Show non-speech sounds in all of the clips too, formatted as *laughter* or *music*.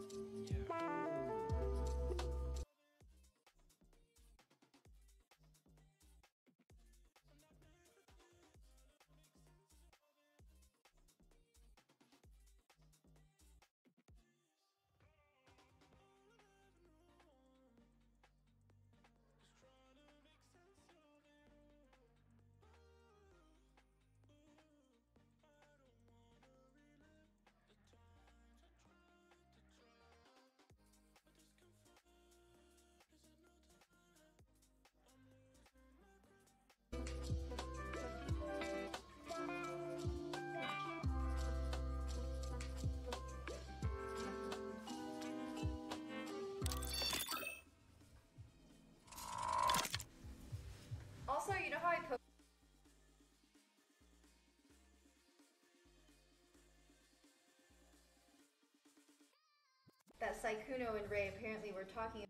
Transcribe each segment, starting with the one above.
Yeah. That Saikuno and Ray apparently were talking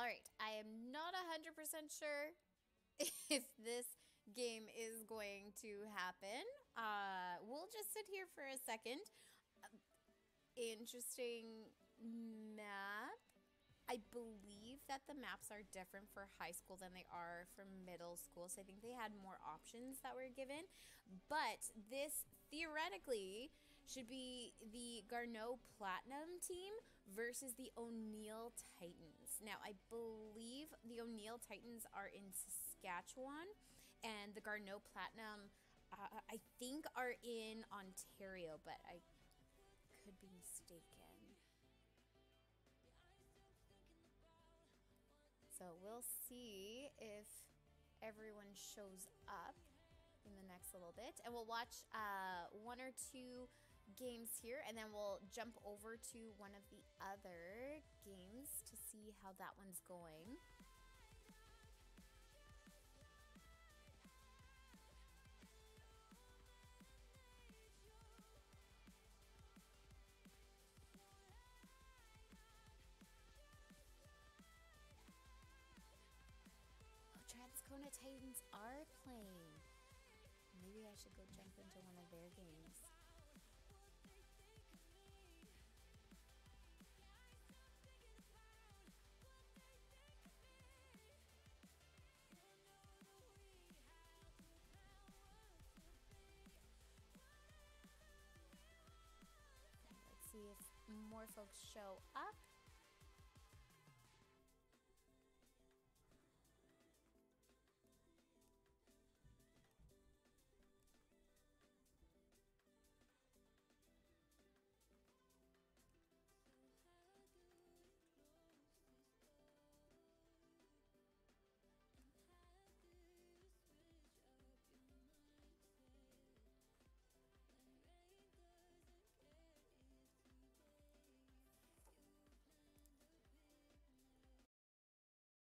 All right, I am not 100% sure *laughs* if this game is going to happen. Uh, we'll just sit here for a second. Interesting map. I believe that the maps are different for high school than they are for middle school. So I think they had more options that were given. But this theoretically should be the Garneau Platinum team versus the O'Neill Titans. Now, I believe the O'Neill Titans are in Saskatchewan and the Garneau Platinum, uh, I think, are in Ontario, but I could be mistaken. So we'll see if everyone shows up in the next little bit. And we'll watch uh, one or two games here and then we'll jump over to one of the other games to see how that one's going. Oh, Transcona Titans are playing. Maybe I should go jump into one of their games. More folks show up.